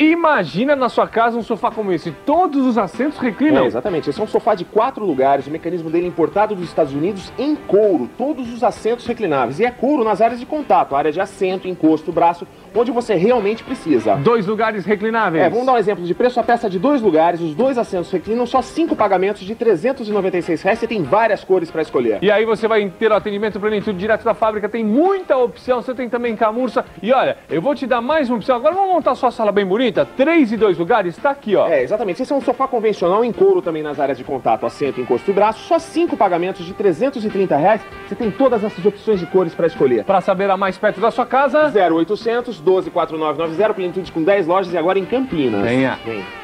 Imagina na sua casa um sofá como esse, todos os assentos reclinam. É, exatamente. Esse é um sofá de quatro lugares, o mecanismo dele é importado dos Estados Unidos em couro, todos os assentos reclináveis. E é couro nas áreas de contato, área de assento, encosto, braço, onde você realmente precisa. Dois lugares reclináveis. É, vamos dar um exemplo de preço. A peça de dois lugares, os dois assentos reclinam, só cinco pagamentos de 396 reais. Você tem várias cores para escolher. E aí você vai ter o atendimento plenitude direto da fábrica, tem muita opção. Você tem também camurça. E olha, eu vou te dar mais uma opção. Agora vamos montar sua sala bem bonita. Três e dois lugares, tá aqui, ó. É, exatamente. Esse é um sofá convencional em couro também nas áreas de contato, assento, encosto e braço. Só cinco pagamentos de 330 reais. Você tem todas essas opções de cores para escolher. Para saber a mais perto da sua casa, 0800 12 4990, plenitude com 10 lojas e agora em Campinas. Venha. Vem.